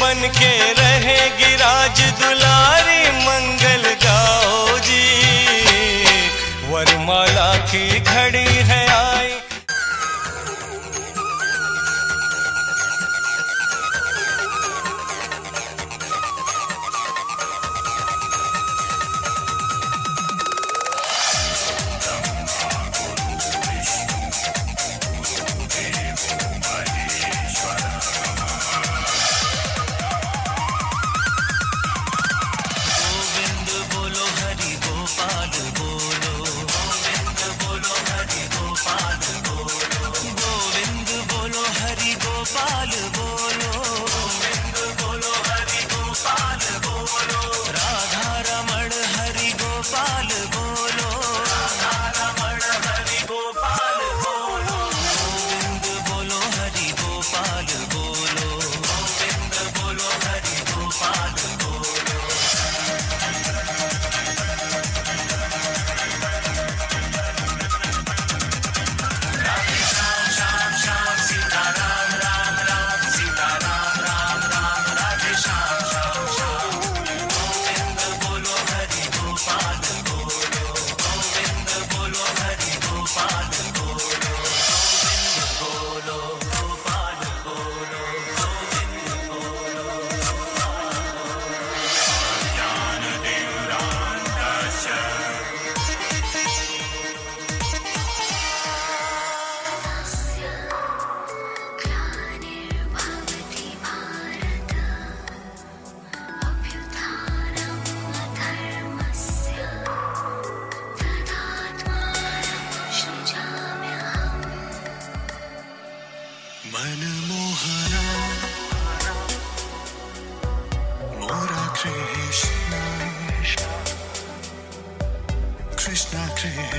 बन के रहेगी राज दुलारी मंगल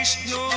Krishna.